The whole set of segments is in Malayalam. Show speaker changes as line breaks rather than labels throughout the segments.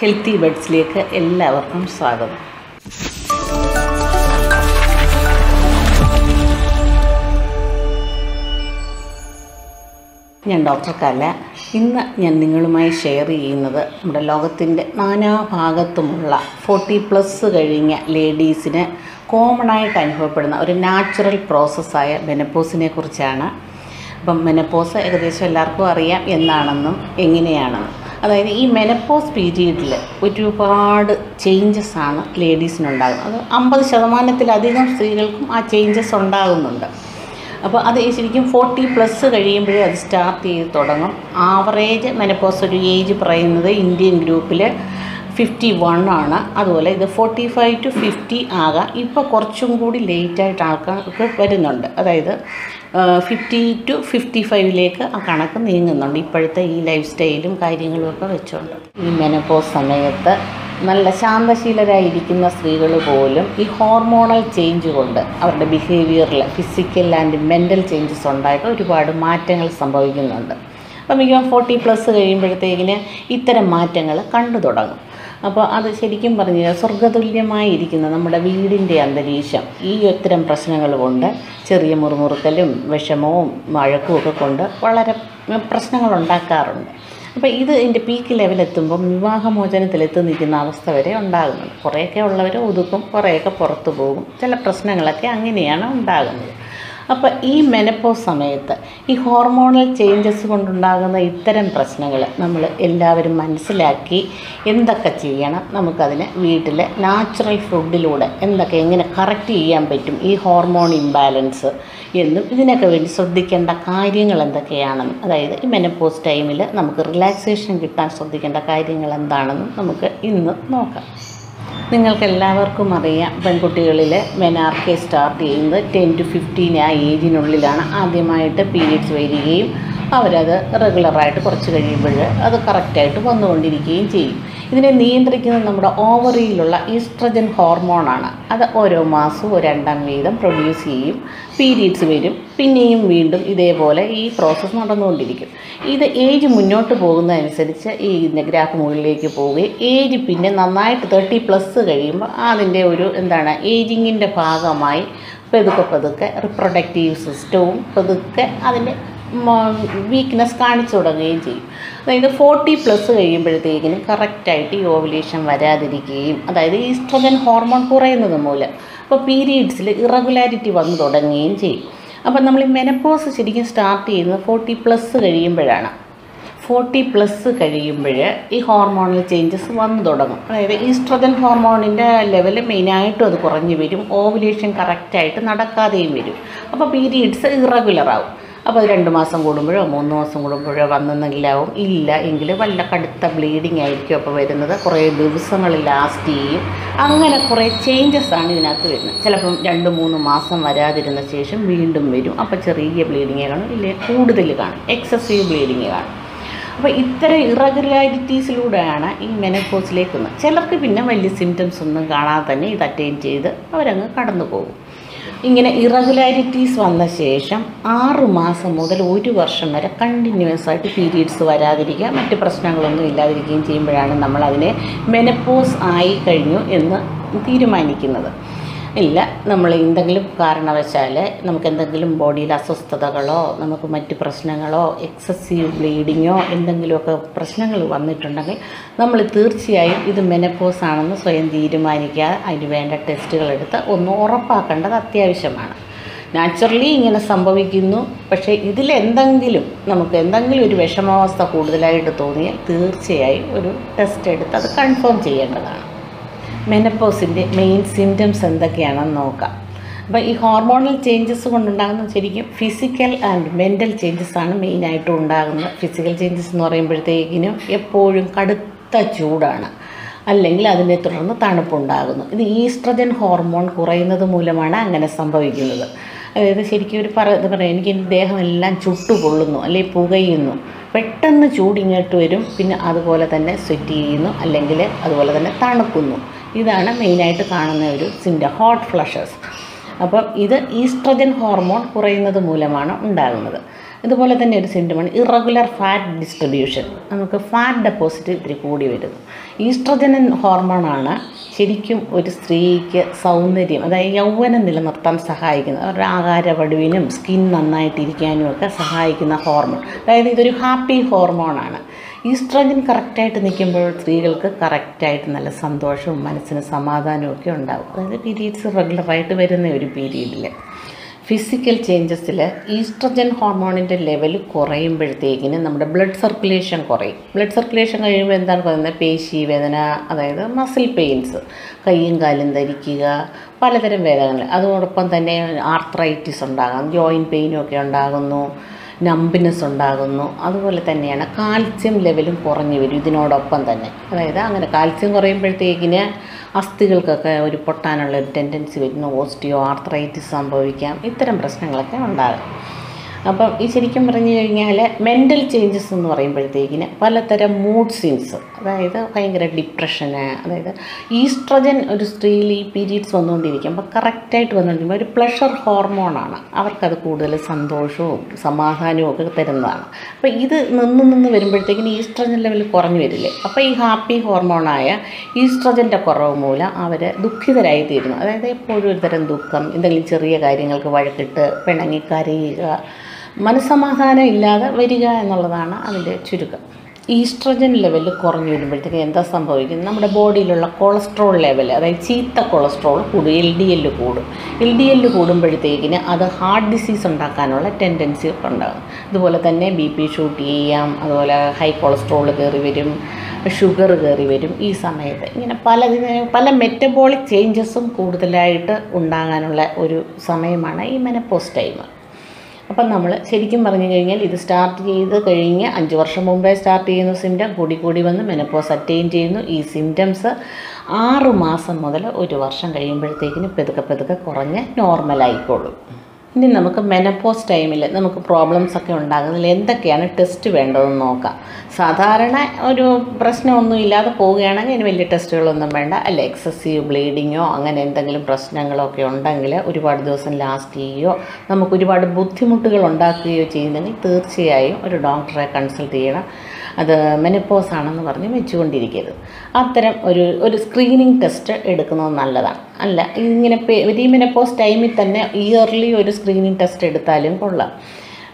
ഹെൽത്തി ബെഡ്സിലേക്ക് എല്ലാവർക്കും സ്വാഗതം. ഞാൻ ഡോക്ടർ കല. ഇന്ന് ഞാൻ നിങ്ങളുമായി ഷെയർ ചെയ്യുന്നത് നമ്മുടെ ലോകത്തിന്റെ നാനാഭാഗത്തുമുള്ള ഫോർട്ടി പ്ലസ് കഴിഞ്ഞ ലേഡീസിന് കോമൺ ആയിട്ട് അനുഭവപ്പെടുന്ന ഒരു നാച്ചുറൽ പ്രോസസ്സായ മെനപ്പോസിനെ കുറിച്ചാണ്. അപ്പം മെനപ്പോസ് ഏകദേശം എല്ലാവർക്കും അറിയാം എന്നാണെന്നും എങ്ങനെയാണെന്നും. അതായത് ഈ മെനപ്പോസ് പീരീഡിൽ ഒരുപാട് ചേഞ്ചസ് ആണ് ലേഡീസിനുണ്ടാകുന്നത് അത് അമ്പത് ശതമാനത്തിലധികം സ്ത്രീകൾക്കും ആ ചേഞ്ചസ് ഉണ്ടാകുന്നുണ്ട്. അപ്പോൾ അത് ശരിക്കും ഫോർട്ടി പ്ലസ് കഴിയുമ്പോഴേ അത് സ്റ്റാർട്ട് ചെയ്ത് തുടങ്ങും. ആവറേജ് മെനപ്പോസ് ഒരു ഏജ് പറയുന്നത് ഇന്ത്യൻ ഗ്രൂപ്പിൽ ഫിഫ്റ്റി വൺ ആണ്. അതുപോലെ ഇത് ഫോർട്ടി ഫൈവ് ടു ഫിഫ്റ്റി ആകാം. ഇപ്പോൾ കുറച്ചും കൂടി ലേറ്റായിട്ട് ആൾക്കാർക്ക് വരുന്നുണ്ട്. അതായത് ഫിഫ്റ്റി ടു ഫിഫ്റ്റി ഫൈവിലേക്ക് ആ കണക്ക് നീങ്ങുന്നുണ്ട്. ഇപ്പോഴത്തെ ഈ ലൈഫ് സ്റ്റൈലും കാര്യങ്ങളും ഒക്കെ വെച്ചുകൊണ്ട് ഈ മെനപ്പോസ് സമയത്ത് നല്ല ശാന്തശീലരായിരിക്കുന്ന സ്ത്രീകൾ പോലും ഈ ഹോർമോണൽ ചേഞ്ച് കൊണ്ട് അവരുടെ ബിഹേവിയറിൽ ഫിസിക്കൽ ആൻഡ് മെന്റൽ ചേഞ്ചസ് ഉണ്ടായിട്ട് ഒരുപാട് മാറ്റങ്ങൾ സംഭവിക്കുന്നുണ്ട്. അപ്പം മിക്കവാറും ഫോർട്ടി പ്ലസ് കഴിയുമ്പോഴത്തേക്കിന് ഇത്തരം മാറ്റങ്ങൾ കണ്ടു തുടങ്ങും. അപ്പോൾ അത് ശരിക്കും പറഞ്ഞു കഴിഞ്ഞാൽ സ്വർഗതുല്യമായിരിക്കുന്ന നമ്മുടെ വീടിന്റെ അന്തരീക്ഷം ഈ ഇത്തരം പ്രശ്നങ്ങൾ കൊണ്ട് ചെറിയ മുറുമുറുക്കലും വിഷമവും വഴക്കും ഒക്കെ കൊണ്ട് വളരെ പ്രശ്നങ്ങൾ ഉണ്ടാക്കാറുണ്ട്. അപ്പോൾ ഇത് ഇതിന്റെ പീക്ക് ലെവലെത്തുമ്പം വിവാഹമോചനത്തിലെത്തി നിൽക്കുന്ന അവസ്ഥ വരെ ഉണ്ടാകുന്നുണ്ട്. കുറേയൊക്കെ ഉള്ളവർ ഒതുക്കും കുറേയൊക്കെ പുറത്തു പോകും. ചില പ്രശ്നങ്ങളൊക്കെ അങ്ങനെയാണ് ഉണ്ടാകുന്നത്. അപ്പോൾ ഈ മെനപ്പോസ് സമയത്ത് ഈ ഹോർമോണൽ ചേഞ്ചസ് കൊണ്ടുണ്ടാകുന്ന ഇത്തരം പ്രശ്നങ്ങൾ നമ്മൾ എല്ലാവരും മനസ്സിലാക്കി എന്തൊക്കെ ചെയ്യണം നമുക്കതിന് വീട്ടിലെ നാച്ചുറൽ ഫുഡിലൂടെ എന്തൊക്കെ എങ്ങനെ കറക്റ്റ് ചെയ്യാൻ പറ്റും ഈ ഹോർമോൺ ഇംബാലൻസ് എന്നും ഇതിനൊക്കെ വേണ്ടി ശ്രദ്ധിക്കേണ്ട കാര്യങ്ങൾ എന്തൊക്കെയാണെന്നും അതായത് ഈ മെനപ്പോസ് ടൈമിൽ നമുക്ക് റിലാക്സേഷൻ കിട്ടാൻ ശ്രദ്ധിക്കേണ്ട കാര്യങ്ങൾ എന്താണെന്നും നമുക്ക് ഇന്ന് നോക്കാം. നിങ്ങൾക്ക് എല്ലാവർക്കും അറിയാം പെൺകുട്ടികളിൽ മെനാർക്കെ സ്റ്റാർട്ട് ചെയ്യുന്നത് ടെൻ ടു ഫിഫ്റ്റീൻ ആ ഏജിനുള്ളിലാണ് ആദ്യമായിട്ട് പീരീഡ്സ് വരികയും അവരത് റെഗുലറായിട്ട് കുറച്ച് കഴിയുമ്പോൾ അത് കറക്റ്റായിട്ട് വന്നുകൊണ്ടിരിക്കുകയും ചെയ്യും. ഇതിനെ നിയന്ത്രിക്കുന്നത് നമ്മുടെ ഓവറിയിലുള്ള ഈസ്ട്രജൻ ഹോർമോണാണ്. അത് ഓരോ മാസവും രണ്ടാം വീതം പ്രൊഡ്യൂസ് ചെയ്യും പീരീഡ്സ് വരും പിന്നെയും വീണ്ടും ഇതേപോലെ ഈ പ്രോസസ്സ് നടന്നുകൊണ്ടിരിക്കും. ഇത് ഏജ് മുന്നോട്ട് പോകുന്നതനുസരിച്ച് ഈ ഗ്രാഫ് മുകളിലേക്ക് പോവുകയും ഏജ് പിന്നെ നന്നായിട്ട് തേർട്ടി പ്ലസ് കഴിയുമ്പോൾ അതിന്റെ ഒരു എന്താണ് ഏജിങ്ങിന്റെ ഭാഗമായി പതുക്കെ പതുക്കെ റിപ്രൊഡക്റ്റീവ് സിസ്റ്റവും പതുക്കെ അതിന്റെ വീക്ക്നെസ് കാണിച്ചു തുടങ്ങുകയും ചെയ്യും. അതായത് ഫോർട്ടി പ്ലസ് കഴിയുമ്പോഴത്തേക്കിനും കറക്റ്റായിട്ട് ഈ ഓവുലേഷൻ വരാതിരിക്കുകയും അതായത് ഈസ്ട്രജൻ ഹോർമോൺ കുറയുന്നത് മൂലം അപ്പോൾ പീരീഡ്സിൽ ഇറഗുലാരിറ്റി വന്നു തുടങ്ങുകയും ചെയ്യും. അപ്പോൾ നമ്മൾ ഈ മെനപ്പോസ് ശരിക്കും സ്റ്റാർട്ട് ചെയ്യുന്നത് ഫോർട്ടി പ്ലസ് കഴിയുമ്പോഴാണ്. ഫോർട്ടി പ്ലസ് കഴിയുമ്പോൾ ഈ ഹോർമോണൽ ചേഞ്ചസ് വന്നു തുടങ്ങും. അതായത് ഈസ്ട്രജൻ ഹോർമോണിന്റെ ലെവൽ മെയിനായിട്ടും അത് കുറഞ്ഞു വരും. ഓവുലേഷൻ കറക്റ്റായിട്ട് നടക്കാതെയും വരും. അപ്പോൾ പീരീഡ്സ് ഇറഗുലർ ആവും. അപ്പോൾ അത് രണ്ട് മാസം കൂടുമ്പോഴോ മൂന്ന് മാസം കൂടുമ്പോഴോ വന്നെന്നെല്ലാവും. ഇല്ല എങ്കിൽ വല്ല കടുത്ത ബ്ലീഡിങ് ആയിരിക്കും അപ്പോൾ വരുന്നത്. കുറേ ദിവസങ്ങൾ ലാസ്റ്റ് ചെയ്യും. അങ്ങനെ കുറേ ചേഞ്ചസ് ആണ് ഇതിനകത്ത് വരുന്നത്. ചിലപ്പം രണ്ട് മൂന്ന് മാസം വരാതിരുന്ന ശേഷം വീണ്ടും വരും. അപ്പോൾ ചെറിയ ബ്ലീഡിങ് കാണും ഇല്ലേ? കൂടുതൽ കാണും. എക്സസീവ് ബ്ലീഡിങ് കാണും. അപ്പോൾ ഇത്തരം ഇറഗുലാരിറ്റീസിലൂടെയാണ് ഈ മെനക്കോസിലേക്ക് ചിലർക്ക് പിന്നെ വലിയ സിംറ്റംസ് ഒന്നും കാണാതെ തന്നെ ഇത് അറ്റൈൻ ചെയ്ത് അവരങ്ങ് കടന്നു പോകും ഇങ്ങനെ ഇറഗുലാരിറ്റീസ് വന്ന ശേഷം ആറു മാസം മുതൽ ഒരു വർഷം വരെ കണ്ടിന്യൂസ് ആയിട്ട് പീരീഡ്സ് വരാതിരിക്കുക മറ്റ് പ്രശ്നങ്ങളൊന്നും ഇല്ലാതിരിക്കുകയും ചെയ്യുമ്പോഴാണ് നമ്മൾ അതിനെ മെനപ്പോസ് ആയി കഴിഞ്ഞു എന്ന് തീരുമാനിക്കുന്നത്. ഇല്ല നമ്മൾ എന്തെങ്കിലും കാരണവശാൽ നമുക്ക് എന്തെങ്കിലും ബോഡിയിൽ അസ്വസ്ഥതകളോ നമുക്ക് മറ്റ് പ്രശ്നങ്ങളോ എക്സസീവ് ബ്ലീഡിങ്ങോ എന്തെങ്കിലുമൊക്കെ പ്രശ്നങ്ങൾ വന്നിട്ടുണ്ടെങ്കിൽ നമ്മൾ തീർച്ചയായും ഇത് മെനപ്പോസ് ആണെന്ന് സ്വയം തീരുമാനിക്കുക. അതിന് വേണ്ട ടെസ്റ്റുകൾ എടുത്ത് ഒന്ന് ഉറപ്പാക്കേണ്ടത് അത്യാവശ്യമാണ്. നാച്ചുറലി ഇങ്ങനെ സംഭവിക്കുന്നു. പക്ഷേ ഇതിലെന്തെങ്കിലും നമുക്ക് എന്തെങ്കിലും ഒരു വിഷമാവസ്ഥ കൂടുതലായിട്ട് തോന്നിയാൽ തീർച്ചയായും ഒരു ടെസ്റ്റ് എടുത്ത് അത് കൺഫേം ചെയ്യേണ്ടതാണ്. മെനപ്പോസിന്റെ മെയിൻ സിംറ്റംസ് എന്തൊക്കെയാണെന്ന് നോക്കാം. അപ്പോൾ ഈ ഹോർമോണൽ ചേഞ്ചസ് കൊണ്ടുണ്ടാകുന്ന ശരിക്കും ഫിസിക്കൽ ആൻഡ് മെന്റൽ ചേഞ്ചസ് ആണ് മെയിനായിട്ടും ഉണ്ടാകുന്നത്. ഫിസിക്കൽ ചേഞ്ചസ് എന്ന് പറയുമ്പോഴത്തേക്കിനും എപ്പോഴും കടുത്ത ചൂടാണ്. അല്ലെങ്കിൽ അതിനെ തുടർന്ന് തണുപ്പുണ്ടാകുന്നു ഇത് ഈസ്ട്രജൻ ഹോർമോൺ കുറയുന്നത് മൂലമാണ് അങ്ങനെ സംഭവിക്കുന്നത്. അതായത് ശരിക്കും ഒരു പറ പറയാം എനിക്ക് ദേഹമെല്ലാം ചുട്ടുപൊള്ളുന്നു അല്ലെങ്കിൽ പുകയുന്നു. പെട്ടെന്ന് ചൂടിങ്ങോട്ട് വരും. പിന്നെ അതുപോലെ തന്നെ സ്വെറ്റ് ചെയ്യുന്നു. അല്ലെങ്കിൽ അതുപോലെ തന്നെ തണുക്കുന്നു. ഇതാണ് മെയിനായിട്ട് കാണുന്ന ഒരു സിന്റെ ഹോട്ട് ഫ്ലഷസ് അപ്പം ഇത് ഈസ്ട്രജൻ ഹോർമോൺ കുറയുന്നത് മൂലമാണ് ഉണ്ടാകുന്നത്. ഇതുപോലെ തന്നെ ഒരു സിംറ്റമാണ് ഇറഗുലർ ഫാറ്റ് ഡിസ്ട്രിബ്യൂഷൻ നമുക്ക് ഫാറ്റ് ഡെപ്പോസിറ്റ് ഇത്തിരി കൂടി വരുന്നു ഈസ്ട്രജൻ ഹോർമോണാണ് ശരിക്കും ഒരു സ്ത്രീക്ക് സൗന്ദര്യം അതായത് യൗവനം നിലനിർത്താൻ സഹായിക്കുന്നത്. അവരുടെ ആകാരവടുവിനും സ്കിൻ നന്നായിട്ടിരിക്കാനും ഒക്കെ സഹായിക്കുന്ന ഹോർമോൺ അതായത് ഇതൊരു ഹാപ്പി ഹോർമോണാണ് ഈസ്ട്രജൻ കറക്റ്റായിട്ട് നിൽക്കുമ്പോൾ സ്ത്രീകൾക്ക് കറക്റ്റായിട്ട് നല്ല സന്തോഷവും മനസ്സിന് സമാധാനവും ഒക്കെ ഉണ്ടാകും അതായത് പീരീഡ്സ് റെഗുലറായിട്ട് വരുന്ന ഒരു പീരീഡിൽ. ഫിസിക്കൽ ചേഞ്ചസിൽ ഈസ്ട്രജൻ ഹോർമോണിന്റെ ലെവൽ കുറയുമ്പോഴത്തേക്കിന് നമ്മുടെ ബ്ലഡ് സർക്കുലേഷൻ കുറയും. ബ്ലഡ് സർക്കുലേഷൻ കഴിയുമ്പോൾ എന്താണ് പറയുന്നത്? പേശി വേദന അതായത് മസിൽ പെയിൻസ് കൈയും കാലും ധരിക്കുക പലതരം വേദനകൾ. അതോടൊപ്പം തന്നെ ആർത്രൈറ്റിസ് ഉണ്ടാകാം ജോയിന്റ് ഒക്കെ ഉണ്ടാകുന്നു. നമ്പിനെസ് ഉണ്ടാകുന്നു. അതുപോലെ തന്നെയാണ് കാൽസ്യം ലെവലും കുറഞ്ഞു വരും ഇതിനോടൊപ്പം തന്നെ. അതായത് അങ്ങനെ കാൽസ്യം കുറയുമ്പോഴത്തേക്കിന് അസ്ഥികൾക്കൊക്കെ ഒരു പൊട്ടാനുള്ള ഒരു ടെൻഡൻസി വരുന്നു. ഓസ്റ്റിയോ ആർത്രൈറ്റിസ് സംഭവിക്കാം. ഇത്തരം പ്രശ്നങ്ങളൊക്കെ ഉണ്ടാകും. അപ്പം ഈ ശരിക്കും പറഞ്ഞു കഴിഞ്ഞാൽ മെന്റൽ ചേഞ്ചസ് എന്ന് പറയുമ്പോഴത്തേക്കിന് പലതരം മൂഡ് സ്വിങ്സ് അതായത് ഭയങ്കര ഡിപ്രഷന് അതായത് ഈസ്ട്രജൻ ഒരു സ്ത്രീയിൽ ഈ പീരീഡ്സ് വന്നുകൊണ്ടിരിക്കുമ്പോൾ കറക്റ്റായിട്ട് വന്നുകൊണ്ടിരിക്കുമ്പോൾ ഒരു പ്ലഷർ ഹോർമോണാണ് അവർക്കത് കൂടുതൽ സന്തോഷവും സമാധാനവും ഒക്കെ തരുന്നതാണ്. അപ്പോൾ ഇത് നിന്ന് നിന്ന് വരുമ്പോഴത്തേക്കിന് ഈസ്ട്രജൻ ലെവൽ കുറഞ്ഞു വരില്ലേ? അപ്പോൾ ഈ ഹാപ്പി ഹോർമോണായ ഈസ്ട്രജന്റെ കുറവ് മൂലം അവർ ദുഃഖിതരായി തീരുന്നു. അതായത് എപ്പോഴും ഒരു തരം ദുഃഖം എന്തെങ്കിലും ചെറിയ കാര്യങ്ങൾക്ക് വഴക്കിട്ട് പിണങ്ങി കരയുക മനസ്സമാധാനം ഇല്ലാതെ വരിക എന്നുള്ളതാണ് അതിന്റെ ചുരുക്കം. ഈസ്ട്രജൻ ലെവൽ കുറഞ്ഞു വരുമ്പോഴത്തേക്ക് എന്താ സംഭവിക്കുന്നത് നമ്മുടെ ബോഡിയിലുള്ള കൊളസ്ട്രോൾ ലെവൽ അതായത് ചീത്ത കൊളസ്ട്രോൾ കൂടും എൽ ഡി എല്ല് കൂടും. എൽ ഡി എല്ല് കൂടുമ്പോഴത്തേക്കിന് അത് ഹാർട്ട് ഡിസീസ് ഉണ്ടാക്കാനുള്ള ടെൻഡൻസി ഉണ്ടാകും. അതുപോലെ തന്നെ ബി പി ഷൂട്ട് ചെയ്യാം അതുപോലെ ഹൈ കൊളസ്ട്രോൾ കയറി വരും ഷുഗർ കയറി വരും ഈ സമയത്ത്. ഇങ്ങനെ പല പല മെറ്റബോളിക് ചേഞ്ചസും കൂടുതലായിട്ട് ഉണ്ടാകാനുള്ള ഒരു സമയമാണ് ഈ മെനപ്പോസ് ടൈം. അപ്പം നമ്മൾ ശരിക്കും പറഞ്ഞു കഴിഞ്ഞാൽ ഇത് സ്റ്റാർട്ട് ചെയ്ത് കഴിഞ്ഞ് അഞ്ച് വർഷം മുമ്പേ സ്റ്റാർട്ട് ചെയ്യുന്ന സിംറ്റം കൂടി കൂടി വന്ന് മെനപ്പോസ് അറ്റൈൻ ചെയ്യുന്നു. ഈ സിംറ്റംസ് ആറ് മാസം മുതൽ ഒരു വർഷം കഴിയുമ്പോഴത്തേക്കിന് പെതുക്കെ പെതുക്കെ കുറഞ്ഞ് നോർമലായിക്കോളും ഇനി നമുക്ക് മെനപ്പോസ് ടൈമിൽ നമുക്ക് പ്രോബ്ലംസ് ഒക്കെ ഉണ്ടാകുന്നതിൽ എന്തൊക്കെയാണ് ടെസ്റ്റ് വേണ്ടതെന്ന് നോക്കാം. സാധാരണ ഒരു പ്രശ്നമൊന്നും ഇല്ലാതെ പോവുകയാണെങ്കിൽ അതിന് വലിയ ടെസ്റ്റുകളൊന്നും വേണ്ട. അല്ല എക്സസീവ് ബ്ലീഡിങ്ങോ അങ്ങനെ എന്തെങ്കിലും പ്രശ്നങ്ങളോ ഒക്കെ ഉണ്ടെങ്കിൽ ഒരുപാട് ദിവസം ലാസ്റ്റ് ചെയ്യുകയോ നമുക്ക് ഒരുപാട് ബുദ്ധിമുട്ടുകൾ ഉണ്ടാക്കുകയോ ചെയ്യുന്നെങ്കിൽ തീർച്ചയായും ഒരു ഡോക്ടറെ കൺസൾട്ട് ചെയ്യണം. അത് മെനപ്പോസ് ആണെന്ന് പറഞ്ഞ് വെച്ചുകൊണ്ടിരിക്കരുത്. അത്തരം ഒരു ഒരു സ്ക്രീനിങ് ടെസ്റ്റ് എടുക്കുന്നത് നല്ലതാണ്. അല്ല ഇങ്ങനെ ഈ മെനപ്പോസ് ടൈമിൽ തന്നെ ഇയർലി ഒരു സ്ക്രീനിങ് ടെസ്റ്റ് എടുത്താലും കൊള്ളാം.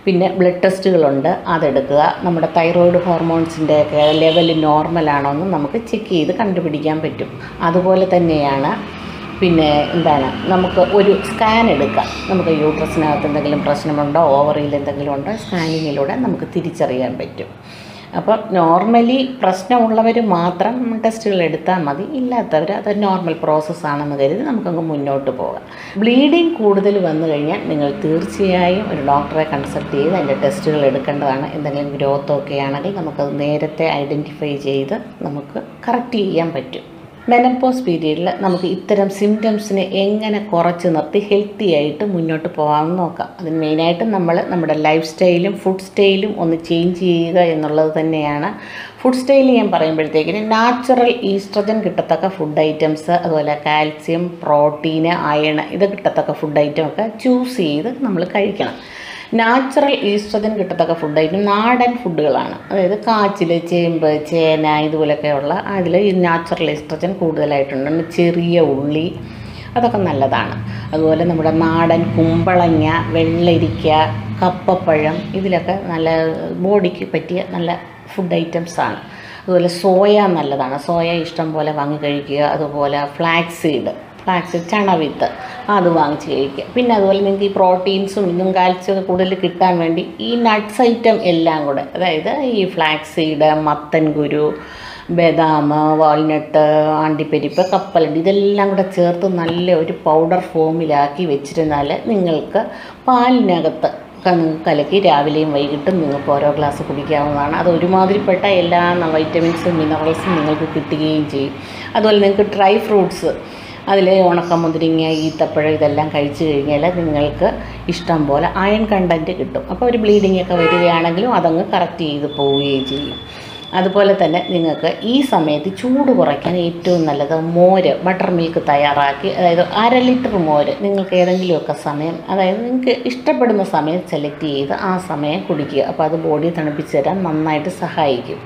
പിന്നെ ബ്ലഡ് ടെസ്റ്റുകളുണ്ട് അതെടുക്കുക. നമ്മുടെ തൈറോയിഡ് ഹോർമോൺസിന്റെ ഒക്കെ ലെവൽ നോർമലാണോ എന്ന് നമുക്ക് ചെക്ക് ചെയ്ത് കണ്ടുപിടിക്കാൻ പറ്റും. അതുപോലെ തന്നെയാണ് പിന്നെ എന്താണ് നമുക്ക് ഒരു സ്കാൻ എടുക്കാം. നമുക്ക് യൂട്രസിനകത്ത് എന്തെങ്കിലും പ്രശ്നമുണ്ടോ? ഓവറിയിൽ എന്തെങ്കിലും ഉണ്ടോ? സ്കാനിങ്ങിലൂടെ നമുക്ക് തിരിച്ചറിയാൻ പറ്റും. അപ്പം നോർമലി പ്രശ്നമുള്ളവർ മാത്രം ടെസ്റ്റുകൾ എടുത്താൽ മതി. ഇല്ലാത്തവർ അത് നോർമൽ പ്രോസസ്സാണെന്ന് കരുതി നമുക്കങ്ങ് മുന്നോട്ട് പോകാം. ബ്ലീഡിങ് കൂടുതൽ വന്നു കഴിഞ്ഞാൽ നിങ്ങൾ തീർച്ചയായും ഒരു ഡോക്ടറെ കൺസൾട്ട് ചെയ്ത് അതിന്റെ ടെസ്റ്റുകൾ എടുക്കേണ്ടതാണ്. എന്തെങ്കിലും ഗ്രോത്ത് ഒക്കെ ആണെങ്കിൽ നമുക്കത് നേരത്തെ ഐഡന്റിഫൈ ചെയ്ത് നമുക്ക് കറക്റ്റ് ചെയ്യാൻ പറ്റും. മെനപ്പോസ് പീരീഡിൽ നമുക്ക് ഇത്തരം സിംറ്റംസിനെ എങ്ങനെ കുറച്ച് നിർത്തി ഹെൽത്തി ആയിട്ട് മുന്നോട്ട് പോകാമെന്ന് നോക്കാം. അതിന് മെയിനായിട്ട് നമ്മൾ നമ്മുടെ ലൈഫ് സ്റ്റൈലും ഫുഡ് സ്റ്റൈലും ഒന്ന് ചേഞ്ച് ചെയ്യുക എന്നുള്ളത് തന്നെയാണ്. ഫുഡ് സ്റ്റൈൽ ഞാൻ പറയുമ്പോഴത്തേക്കിന് നാച്ചുറൽ ഈസ്ട്രജൻ കിട്ടത്തക്ക ഫുഡ് ഐറ്റംസ് അതുപോലെ കാൽസ്യം പ്രോട്ടീന് അയൺ ഇത് കിട്ടത്തക്ക ഫുഡ് ഐറ്റം ഒക്കെ ചൂസ് ചെയ്ത് നമ്മൾ കഴിക്കണം. നാച്ചുറൽ ഈസ്ട്രജൻ കിട്ടത്തക്ക ഫുഡ് ഐറ്റം നാടൻ ഫുഡുകളാണ് അതായത് കാച്ചിൽ ചേമ്പ് ചേന ഇതുപോലെയൊക്കെയുള്ള അതിൽ ഈ നാച്ചുറൽ ഈസ്ട്രജൻ കൂടുതലായിട്ടുണ്ട്. ചെറിയ ഉള്ളി അതൊക്കെ നല്ലതാണ്. അതുപോലെ നമ്മുടെ നാടൻ കുമ്പളങ്ങ വെള്ളരിക്ക കപ്പപ്പഴം ഇതിലൊക്കെ നല്ല ബോഡിക്ക് പറ്റിയ നല്ല ഫുഡ് ഐറ്റംസാണ് അതുപോലെ സോയ നല്ലതാണ്. സോയ ഇഷ്ടം പോലെ വാങ്ങി കഴിക്കുക. അതുപോലെ ഫ്ലാക്സ് സീഡ് ഫ്ലാക്സ് ചണവിത്ത് അത് വാങ്ങിച്ച് കഴിക്കുക. പിന്നെ അതുപോലെ നിങ്ങൾക്ക് ഈ പ്രോട്ടീൻസും ഇതും കാൽസ്യമൊക്കെ കൂടുതൽ കിട്ടാൻ വേണ്ടി ഈ നട്ട്സ് ഐറ്റം എല്ലാം കൂടെ അതായത് ഈ ഫ്ലാക്സ് സീഡ് മത്തൻ കുരു ബദാം വാൾനട്ട് ആണ്ടിപ്പരിപ്പ് കപ്പലണ്ടി ഇതെല്ലാം കൂടെ ചേർത്ത് നല്ല ഒരു പൗഡർ ഫോമിലാക്കി വെച്ചിരുന്നാൽ നിങ്ങൾക്ക് പാലിനകത്ത് കലക്കി രാവിലെയും വൈകിട്ടും നിങ്ങൾക്ക് ഓരോ ഗ്ലാസ് കുടിക്കാവുന്നതാണ്. അത് ഒരുമാതിരിപ്പെട്ട എല്ലാ വൈറ്റമിൻസും മിനറൽസും നിങ്ങൾക്ക് കിട്ടുകയും ചെയ്യും. അതുപോലെ നിങ്ങൾക്ക് ഡ്രൈ ഫ്രൂട്ട്സ് അതിൽ ഉണക്കമുന്തിരിങ്ങ ഈത്തപ്പഴം ഇതെല്ലാം കഴിച്ചു കഴിഞ്ഞാൽ നിങ്ങൾക്ക് ഇഷ്ടം പോലെ അയൺ കണ്ടന്റ് കിട്ടും. അപ്പോൾ ഒരു ബ്ലീഡിംഗ് ഒക്കെ വരികയാണെങ്കിലും അതങ്ങ് കറക്റ്റ് ചെയ്ത് പോവുകയും ചെയ്യും. അതുപോലെ തന്നെ നിങ്ങൾക്ക് ഈ സമയത്ത് ചൂട് കുറയ്ക്കാൻ ഏറ്റവും നല്ലത് മോര് ബട്ടർ മിൽക്ക് തയ്യാറാക്കി അതായത് അര ലിറ്റർ മോര് നിങ്ങൾക്ക് ഏതെങ്കിലുമൊക്കെ സമയം അതായത് നിങ്ങൾക്ക് ഇഷ്ടപ്പെടുന്ന സമയം സെലക്ട് ചെയ്ത് ആ സമയം കുടിക്കുക. അപ്പോൾ അത് ബോഡി തണുപ്പിച്ച് തരാൻ നന്നായിട്ട് സഹായിക്കും.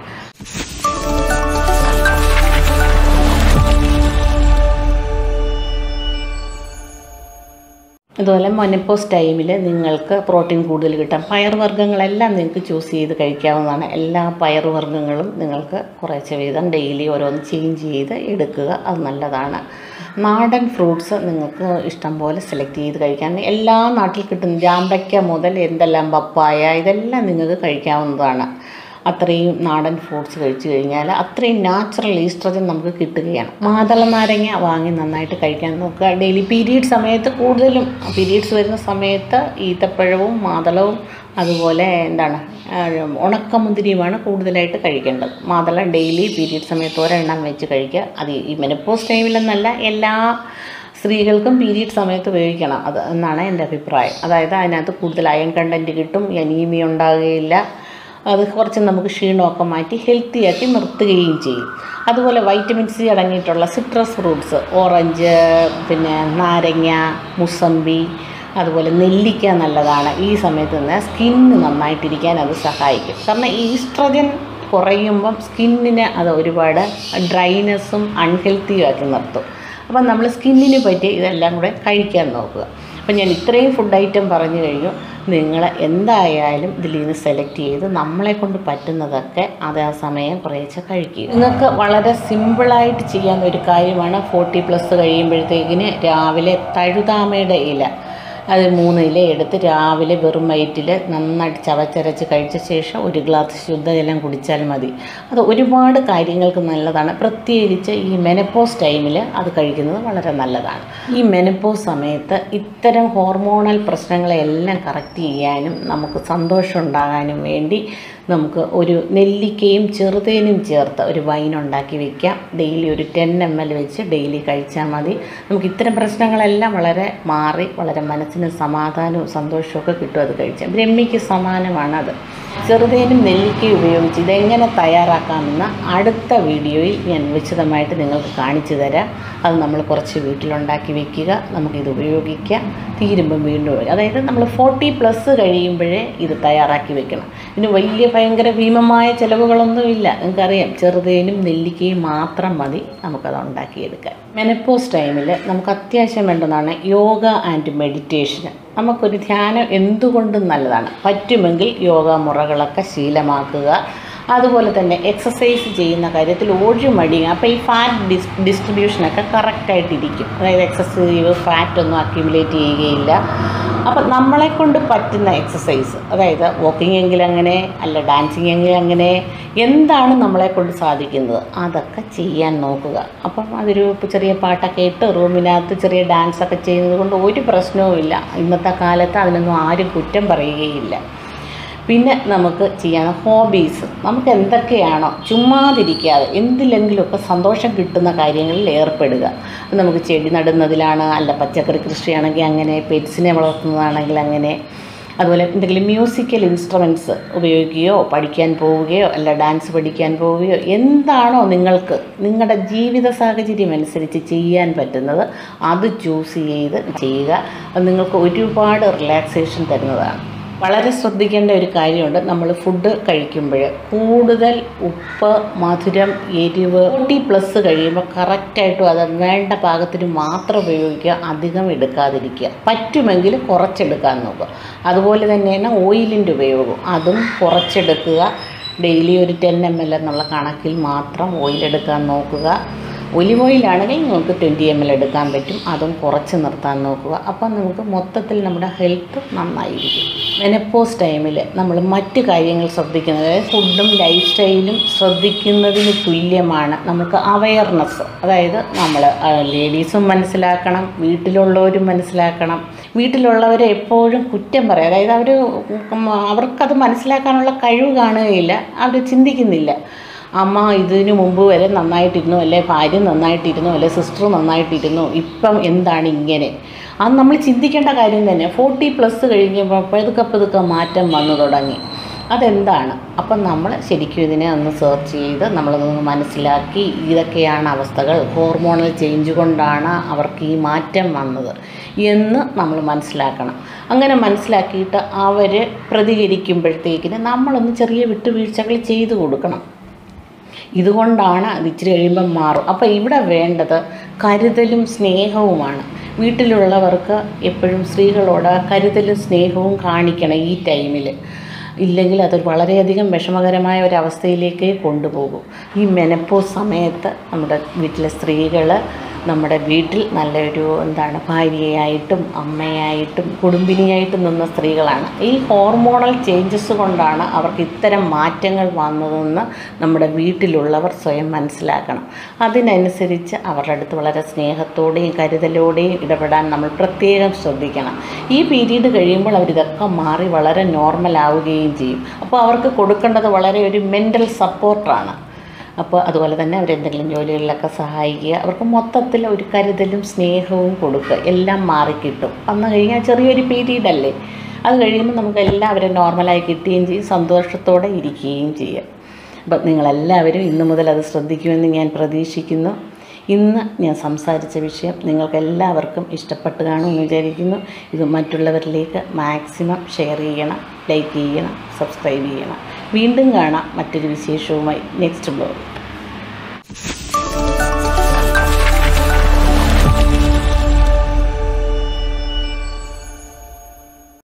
അതുപോലെ മൊനപ്പോസ് ടൈമിൽ നിങ്ങൾക്ക് പ്രോട്ടീൻ കൂടുതൽ കിട്ടാം. പയറുവർഗങ്ങളെല്ലാം നിങ്ങൾക്ക് ചൂസ് ചെയ്ത് കഴിക്കാവുന്നതാണ്. എല്ലാ പയറുവർഗങ്ങളും നിങ്ങൾക്ക് കുറേശ്ശെ വീതം ഡെയിലി ഓരോന്ന് ചേഞ്ച് ചെയ്ത് എടുക്കുക അത് നല്ലതാണ്. നാടൻ ഫ്രൂട്ട്സ് നിങ്ങൾക്ക് ഇഷ്ടം പോലെ സെലക്ട് ചെയ്ത് കഴിക്കാൻ എല്ലാ നാട്ടിൽ കിട്ടുന്ന ജാമ്പയ്ക്ക മുതൽ എന്തെല്ലാം പപ്പായ ഇതെല്ലാം നിങ്ങൾക്ക് കഴിക്കാവുന്നതാണ്. അത്രയും നാടൻ ഫ്രൂട്ട്സ് കഴിച്ചു കഴിഞ്ഞാൽ അത്രയും നാച്ചുറൽ ഈസ്ട്രജൻ നമുക്ക് കിട്ടുകയാണ്. മാതള നാരങ്ങ വാങ്ങി നന്നായിട്ട് കഴിക്കാൻ നോക്കുക. ഡെയിലി പീരീഡ് സമയത്ത് കൂടുതലും പീരീഡ്സ് വരുന്ന സമയത്ത് ഈത്തപ്പഴവും മാതളവും അതുപോലെ എന്താണ് ഉണക്കമുന്തിരിയുമാണ് കൂടുതലായിട്ട് കഴിക്കേണ്ടത്. മാതള ഡെയിലി പീരീഡ് സമയത്ത് ഒരെണ്ണം വെച്ച് കഴിക്കുക. അത് ഈ മെനപ്പോസ് ടൈമിലെന്നല്ല എല്ലാ സ്ത്രീകൾക്കും പീരീഡ് സമയത്ത് ഉപയോഗിക്കണം. അത് എന്നാണ് എന്റെ അഭിപ്രായം. അതായത് അതിനകത്ത് കൂടുതൽ അയൺ കണ്ടന്റ് കിട്ടും അനീമിയ ഉണ്ടാകുകയില്ല അത് കുറച്ച് നമുക്ക് ക്ഷീണമൊക്കെ മാറ്റി ഹെൽത്തി ആക്കി നിർത്തുകയും ചെയ്യും. അതുപോലെ വൈറ്റമിൻ സി അടങ്ങിയിട്ടുള്ള സിട്രസ് ഫ്രൂട്ട്സ് ഓറഞ്ച് പിന്നെ നാരങ്ങ മുസമ്പി അതുപോലെ നെല്ലിക്ക നല്ലതാണ്. ഈ സമയത്ത് നിന്ന് സ്കിന്ന് നന്നായിട്ടിരിക്കാൻ അത് സഹായിക്കും. കാരണം ഈസ്ട്രജൻ കുറയുമ്പം സ്കിന്നിന് അത് ഒരുപാട് ഡ്രൈനെസ്സും അൺഹെൽത്തിയും നിർത്തും. അപ്പം നമ്മൾ സ്കിന്നിന് പറ്റി ഇതെല്ലാം കൂടെ കഴിക്കാൻ നോക്കുക. അപ്പം ഞാൻ ഇത്രയും ഫുഡ് ഐറ്റം പറഞ്ഞു കഴിഞ്ഞു. നിങ്ങൾ എന്തായാലും ഇതിൽ നിന്ന് സെലക്ട് ചെയ്ത് നമ്മളെ കൊണ്ട് പറ്റുന്നതൊക്കെ അതേ സമയം കുറേച്ച് കഴിക്കുക. നിങ്ങൾക്ക് വളരെ സിമ്പിളായിട്ട് ചെയ്യാവുന്ന ഒരു കാര്യമാണ്. ഫോർട്ടി പ്ലസ് കഴിയുമ്പോഴത്തേക്കിന് രാവിലെ തഴുതാമയുടെ ഇല. അത് മൂന്ന് ഇല എടുത്ത് രാവിലെ വെറും വയറ്റിൽ നന്നായിട്ട് ചവച്ചരച്ച് കഴിച്ച ശേഷം ഒരു ഗ്ലാസ് ശുദ്ധജലം കുടിച്ചാൽ മതി. അത് ഒരുപാട് കാര്യങ്ങൾക്ക് നല്ലതാണ്. പ്രത്യേകിച്ച് ഈ മെനപ്പോസ് ടൈമിൽ അത് കഴിക്കുന്നത് വളരെ നല്ലതാണ്. ഈ മെനപ്പോസ് സമയത്ത് ഇത്തരം ഹോർമോണൽ പ്രശ്നങ്ങളെല്ലാം കറക്റ്റ് ചെയ്യാനും നമുക്ക് സന്തോഷം ഉണ്ടാകാനും വേണ്ടി നമുക്ക് ഒരു നെല്ലിക്കയും ചെറുതേനും ചേർത്ത് ഒരു വൈൻ ഉണ്ടാക്കി വയ്ക്കാം ഡെയിലി ഒരു ടെൻ എം എൽ വെച്ച് ഡെയിലി കഴിച്ചാൽ മതി. നമുക്ക് ഇത്തരം പ്രശ്നങ്ങളെല്ലാം വളരെ മാറി വളരെ മനസ്സിന് സമാധാനവും സന്തോഷവും ഒക്കെ കിട്ടും അത് കഴിച്ചാൽ. ബ്രഹ്മിക്ക് സമാനമാണത്. ചെറുതേനും നെല്ലിക്കയും ഉപയോഗിച്ച് ഇതെങ്ങനെ തയ്യാറാക്കാമെന്ന് അടുത്ത വീഡിയോയിൽ ഞാൻ വിശദമായിട്ട് നിങ്ങൾക്ക് കാണിച്ചു തരാം. അത് നമ്മൾ കുറച്ച് വീട്ടിലുണ്ടാക്കി വെക്കുക നമുക്കിത് ഉപയോഗിക്കാം തീരുമ്പം വീണ്ടും. അതായത് നമ്മൾ ഫോർട്ടി പ്ലസ് കഴിയുമ്പോഴേ ഇത് തയ്യാറാക്കി വെക്കണം. ഇതിന് വലിയ ഭയങ്കര ഭീമമായ ചിലവുകളൊന്നുമില്ല. നിങ്ങൾക്കറിയാം ചെറുതേനും നെല്ലിക്കയും മാത്രം മതി നമുക്കത് ഉണ്ടാക്കിയെടുക്കാൻ. മെനപ്പോസ് ടൈമിൽ നമുക്ക് അത്യാവശ്യം വേണ്ടതാണ് യോഗ ആൻഡ് മെഡിറ്റേഷൻ നമുക്കൊരു ധ്യാനം എന്തുകൊണ്ടും നല്ലതാണ്. പറ്റുമെങ്കിൽ യോഗ മുറകളൊക്കെ ശീലമാക്കുക. അതുപോലെ തന്നെ എക്സസൈസ് ചെയ്യുന്ന കാര്യത്തിൽ ഒരു മടി അപ്പോൾ ഈ ഫാറ്റ് ഡിസ് ഡിസ്ട്രിബ്യൂഷനൊക്കെ കറക്റ്റായിട്ടിരിക്കും അതായത് എക്സസീവ് ഫാറ്റൊന്നും അക്യുമുലേറ്റ് ചെയ്യുകയില്ല. അപ്പം നമ്മളെ കൊണ്ട് പറ്റുന്ന എക്സസൈസ് അതായത് വോക്കിംഗ് എങ്കിൽ അങ്ങനെ അല്ല ഡാൻസിങ് എങ്കിൽ അങ്ങനെ എന്താണ് നമ്മളെ കൊണ്ട് സാധിക്കുന്നത്? അതൊക്കെ ചെയ്യാൻ നോക്കുക. അപ്പം അതൊരു ചെറിയ പാട്ടൊക്കെ ഇട്ട് റൂമിനകത്ത് ചെറിയ ഡാൻസൊക്കെ ചെയ്യുന്നത് കൊണ്ട് ഒരു പ്രശ്നവുമില്ല. ഇന്നത്തെ കാലത്ത് അതിനൊന്നും ആരും കുറ്റം പറയുകയില്ല. പിന്നെ നമുക്ക് ചെയ്യാം ഹോബീസ് നമുക്ക് എന്തൊക്കെയാണോ ചുമ്മാതിരിക്കാതെ എന്തിലെങ്കിലുമൊക്കെ സന്തോഷം കിട്ടുന്ന കാര്യങ്ങളിൽ ഏർപ്പെടുക. അത് നമുക്ക് ചെടി നടുന്നതിലാണ് അല്ല പച്ചക്കറി കൃഷിയാണെങ്കിൽ അങ്ങനെ പെറ്റ്സിനെ വളർത്തുന്നതാണെങ്കിൽ അങ്ങനെ. അതുപോലെ എന്തെങ്കിലും മ്യൂസിക്കൽ ഇൻസ്ട്രുമെന്റ്സ് ഉപയോഗിക്കുകയോ പഠിക്കാൻ പോവുകയോ അല്ല ഡാൻസ് പഠിക്കാൻ പോവുകയോ എന്താണോ നിങ്ങൾക്ക് നിങ്ങളുടെ ജീവിത സാഹചര്യം അനുസരിച്ച് ചെയ്യാൻ പറ്റുന്നത് അത് ചൂസ് ചെയ്ത് ചെയ്യുക. അത് നിങ്ങൾക്ക് ഒരുപാട് റിലാക്സേഷൻ തരുന്നതാണ്. വളരെ ശ്രദ്ധിക്കേണ്ട ഒരു കാര്യമുണ്ട്. നമ്മൾ ഫുഡ് കഴിക്കുമ്പോൾ കൂടുതൽ ഉപ്പ് മധുരം എരിവ് ഫോർട്ടി പ്ലസ് കഴിയുമ്പോൾ കറക്റ്റായിട്ടും അത് വേണ്ട പാകത്തിന് മാത്രം ഉപയോഗിക്കുക. അധികം എടുക്കാതിരിക്കുക. പറ്റുമെങ്കിൽ കുറച്ചെടുക്കാൻ നോക്കുക. അതുപോലെ തന്നെയാണ് ഓയിലിന്റെ ഉപയോഗം അതും കുറച്ചെടുക്കുക. ഡെയിലി ഒരു ടെൻ എം എൽ എന്നുള്ള കണക്കിൽ മാത്രം ഓയിലെടുക്കാൻ നോക്കുക. ഒലിവ് ഓയിലാണെങ്കിൽ നമുക്ക് ട്വന്റി എം എൽ എടുക്കാൻ പറ്റും. അതും കുറച്ച് നിർത്താൻ നോക്കുക. അപ്പം നമുക്ക് മൊത്തത്തിൽ നമ്മുടെ ഹെൽത്ത് നന്നായിരിക്കും. മെനപ്പോസ് ടൈമിൽ നമ്മൾ മറ്റ് കാര്യങ്ങൾ ശ്രദ്ധിക്കുന്നത്. അതായത് ഫുഡും ലൈഫ് സ്റ്റൈലും ശ്രദ്ധിക്കുന്നതിന് തുല്യമാണ് നമുക്ക് അവയർനെസ് അതായത് നമ്മൾ ലേഡീസും മനസ്സിലാക്കണം വീട്ടിലുള്ളവരും മനസ്സിലാക്കണം. വീട്ടിലുള്ളവരെ എപ്പോഴും കുറ്റം പറയും. അതായത് അവർ അവർക്കത് മനസ്സിലാക്കാനുള്ള കഴിവ് കാണുകയില്ല. അവർ ചിന്തിക്കുന്നില്ല. അമ്മ ഇതിനു മുമ്പ് വരെ നന്നായിട്ടിരുന്നു അല്ലെ? ഭാര്യ നന്നായിട്ടിരുന്നു അല്ലെ? സിസ്റ്റർ നന്നായിട്ടിരുന്നു. ഇപ്പം എന്താണ് ഇങ്ങനെ? അത് നമ്മൾ ചിന്തിക്കേണ്ട കാര്യം തന്നെ. ഫോർട്ടി പ്ലസ് കഴിഞ്ഞപ്പോൾ പതുക്കെ പതുക്കെ മാറ്റം വന്നു തുടങ്ങി. അതെന്താണ്? അപ്പം നമ്മൾ ശരിക്കും ഇതിനെ ഒന്ന് സെർച്ച് ചെയ്ത് നമ്മളതൊന്ന് മനസ്സിലാക്കി ഇതൊക്കെയാണ് അവസ്ഥകൾ. ഹോർമോണൽ ചേഞ്ച് കൊണ്ടാണ് അവർക്ക് ഈ മാറ്റം വന്നത് എന്ന് നമ്മൾ മനസ്സിലാക്കണം. അങ്ങനെ മനസ്സിലാക്കിയിട്ട് അവർ പ്രതികരിക്കുമ്പോഴത്തേക്കിന് നമ്മളൊന്ന് ചെറിയ വിട്ടുവീഴ്ചകൾ ചെയ്തു കൊടുക്കണം. ഇതുകൊണ്ടാണ് അത് ഇച്ചിരി കഴിയുമ്പം മാറും. അപ്പോൾ ഇവിടെ വേണ്ടത് കരുതലും സ്നേഹവുമാണ്. വീട്ടിലുള്ളവർക്ക് എപ്പോഴും സ്ത്രീകളോട് കരുതലും സ്നേഹവും കാണിക്കണം ഈ ടൈമിൽ ഇല്ലെങ്കിൽ അത് വളരെയധികം വിഷമകരമായ ഒരവസ്ഥയിലേക്ക് കൊണ്ടുപോകും. ഈ മെനപ്പോ സമയത്ത് നമ്മുടെ വീട്ടിലെ സ്ത്രീകൾ നമ്മുടെ വീട്ടിൽ നല്ലൊരു എന്താണ് ഭാര്യയായിട്ടും അമ്മയായിട്ടും കുടുംബിനിയായിട്ടും നിന്ന സ്ത്രീകളാണ്. ഈ ഹോർമോണൽ ചേഞ്ചസ് കൊണ്ടാണ് അവർക്ക് ഇത്തരം മാറ്റങ്ങൾ വന്നതെന്ന് നമ്മുടെ വീട്ടിലുള്ളവർ സ്വയം മനസ്സിലാക്കണം. അതിനനുസരിച്ച് അവരുടെ അടുത്ത് വളരെ സ്നേഹത്തോടെയും കരുതലോടെയും ഇടപെടാൻ നമ്മൾ പ്രത്യേകം ശ്രദ്ധിക്കണം. ഈ പീരീഡ് കഴിയുമ്പോൾ അവരിതൊക്കെ മാറി വളരെ നോർമൽ ആവുകയും ചെയ്യും. അപ്പോൾ അവർക്ക് കൊടുക്കേണ്ടത് വളരെ ഒരു മെന്റൽ സപ്പോർട്ടാണ് അപ്പോൾ അതുപോലെ തന്നെ അവരെന്തെങ്കിലും ജോലികളിലൊക്കെ സഹായിക്കുക. അവർക്ക് മൊത്തത്തിൽ ഒരു കരുതലും സ്നേഹവും കൊടുക്കുക. എല്ലാം മാറിക്കിട്ടും വന്നു കഴിഞ്ഞാൽ ചെറിയൊരു പീരീഡ് അല്ലേ അത് കഴിയുമ്പോൾ നമുക്ക് എല്ലാവരും നോർമലായി കിട്ടുകയും ചെയ്യും സന്തോഷത്തോടെ ഇരിക്കുകയും ചെയ്യാം. അപ്പം നിങ്ങളെല്ലാവരും ഇന്നു മുതൽ അത് ശ്രദ്ധിക്കുമെന്ന് ഞാൻ പ്രതീക്ഷിക്കുന്നു. ഇന്ന് ഞാൻ സംസാരിച്ച വിഷയം നിങ്ങൾക്കെല്ലാവർക്കും ഇഷ്ടപ്പെട്ട് കാണുമെന്ന് വിചാരിക്കുന്നു. ഇത് മറ്റുള്ളവരിലേക്ക് മാക്സിമം ഷെയർ ചെയ്യണം ലൈക്ക് ചെയ്യണം സബ്സ്ക്രൈബ് ചെയ്യണം. വീണ്ടും കാണാം മറ്റൊരു വിശേഷവുമായി നെക്സ്റ്റ് ബ്ലോഗ്